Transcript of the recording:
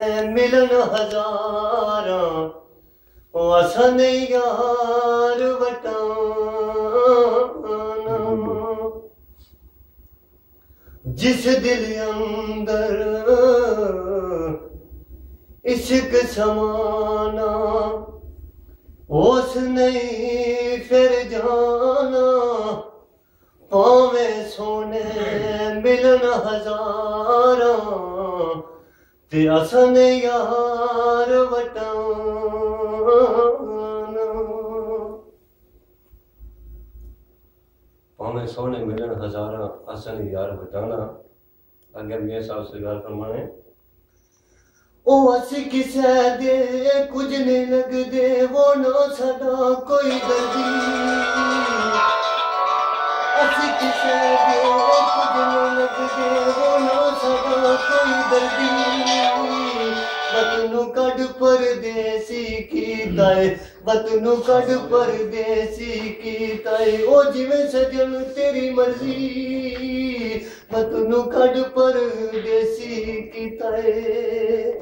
ਮਿਲਣ ਹਜ਼ਾਰਾਂ ਉਹ ਅਸਨ ਯਾਰ ਵਟਾਨਾ ਜਿਸ ਦਿਲ ਅੰਦਰ ਇਸ਼ਕ ਸਮਾਨਾ ਉਸ ਨਹੀਂ ਫਿਰ ਜਾਣਾ ਭਾਵੇਂ ਸੋਨੇ ਮਿਲਣ ਹਜ਼ਾਰਾਂ ਤੇ ਅਸਨ ਯਾਰ ਵਟਾਨਾ ਭਾਵੇਂ ਸੋਹਣੇ ਮਿਲਣ ਹਜ਼ਾਰਾਂ ਅਸਨ ਯਾਰ ਵਟਾਨਾ ਅਗਰ ਮੇਰੇ ਸਾਹਿਬ ਸਰਕਾਰ ਫਰਮਾਣੇ ਉਹ ਅਸੀਂ ਕਿਸੇ ਦੇ ਕੁਝ ਨਹੀਂ ਲੱਗਦੇ, ਉਹ ਨਾ ਸਾਡਾ ਕੋਈ ਦਰਦੀ ਅਸੀਂ ਕਿਸੇ ਦੇ ਕੁਝ ਨਹੀਂ ਕੋਈ ਦਰਦੀ ਨੂੰ ਕੱਢ ਪਰਦੇਸੀ ਕੀਤਾ ਏ ਵਤ ਨੂੰ ਕੱਢ ਪਰਦੇਸੀ ਕੀਤਾ ਏ ਉਹ ਜਿਵੇਂ ਸਜਣ ਤੇਰੀ ਮਰਜ਼ੀ। ਵਤ ਨੂੰ ਕੱਢ ਪਰਦੇਸੀ ਕੀਤਾ ਏ